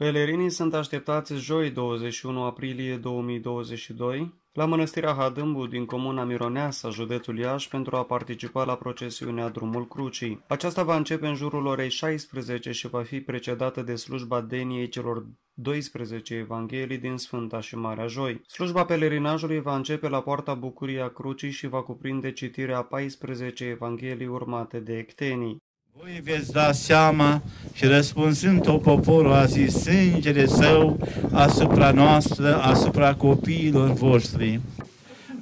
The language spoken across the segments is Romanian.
Pelerinii sunt așteptați joi 21 aprilie 2022 la Mănăstirea Hadâmbu din comuna Mironeasa, județul Iași, pentru a participa la procesiunea Drumul Crucii. Aceasta va începe în jurul orei 16 și va fi precedată de slujba deniei celor 12 Evanghelii din Sfânta și Marea Joi. Slujba pelerinajului va începe la Poarta Bucurii a Crucii și va cuprinde citirea 14 Evanghelii urmate de ectenii. Voi veți da seama și răspunsând tot poporul a zis sângele său asupra noastră, asupra copiilor voștri.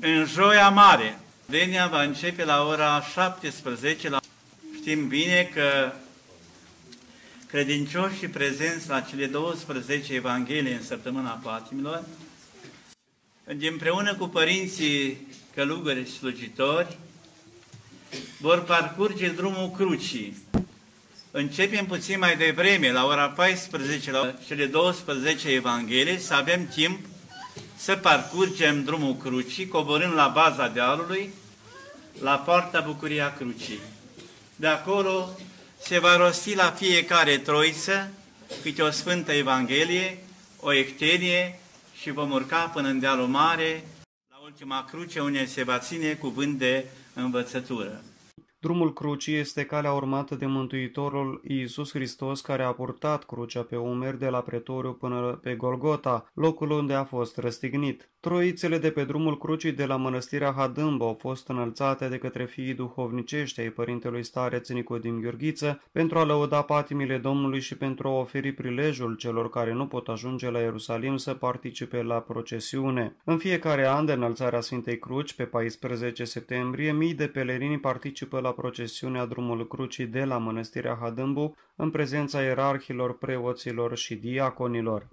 În joia mare, Venia va începe la ora 17. La... Știm bine că credincioșii prezenți la cele 12 Evanghelii în săptămâna patimilor, împreună cu părinții călugări și slujitori, vor parcurge drumul crucii. Începem puțin mai devreme, la ora 14, la cele 12 Evanghelii, să avem timp să parcurgem drumul crucii, coborând la baza dealului, la poarta Bucuria Crucii. De acolo se va rosti la fiecare troiță câte o Sfântă Evanghelie, o ectenie și vom urca până în dealul mare, la ultima cruce unde se va ține cuvânt de învățătură. Drumul crucii este calea urmată de Mântuitorul Iisus Hristos care a purtat crucea pe umeri de la pretoriu până pe Golgota, locul unde a fost răstignit. Troițele de pe drumul crucii de la mănăstirea Hadâmbă au fost înălțate de către fiii duhovnicești ai părintelui stareț Nicodim Gheorghiță pentru a lăuda patimile Domnului și pentru a oferi prilejul celor care nu pot ajunge la Ierusalim să participe la procesiune. În fiecare an de înălțarea Sfintei Cruci, pe 14 septembrie, mii de pelerini participă la procesiunea drumul crucii de la mănăstirea Hadâmbu în prezența ierarhilor, preoților și diaconilor.